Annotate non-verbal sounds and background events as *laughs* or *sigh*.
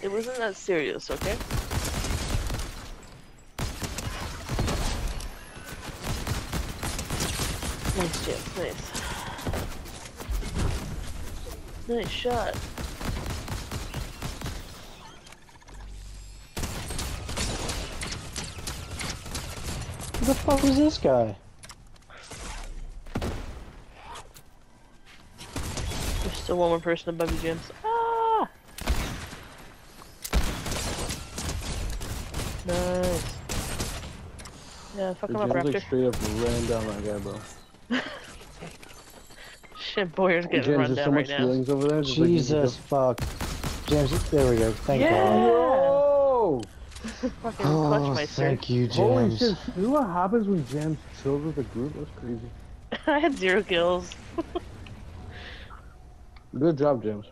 It wasn't that serious, okay? Nice, James. Nice. Nice shot. Who the fuck was this guy? There's still one more person above you, James. Nice. Yeah, fuck him up, James like Raptor. straight up ran down that guy, bro. *laughs* Shit, Boyer's getting James, run down so right much now. ceilings over there. just like you Jesus fuck. James, there we go. Thank Yeah! God. Whoa! *laughs* Fucking Oh, Clutchmeister. thank you, James. Holy James. shit! See what happens when James chills with a group? That's crazy. *laughs* I had zero kills. Good job, James.